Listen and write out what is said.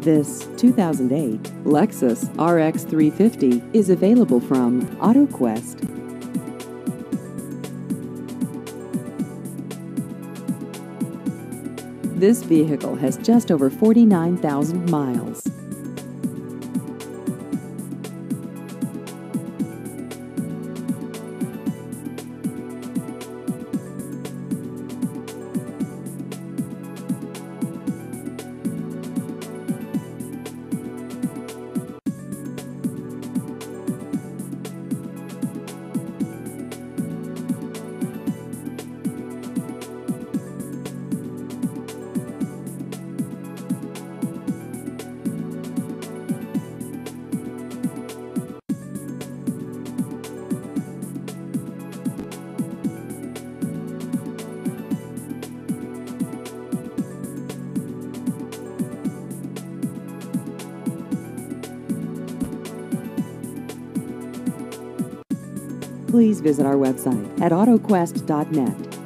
This 2008 Lexus RX 350 is available from AutoQuest. This vehicle has just over 49,000 miles. Please visit our website at autoquest.net.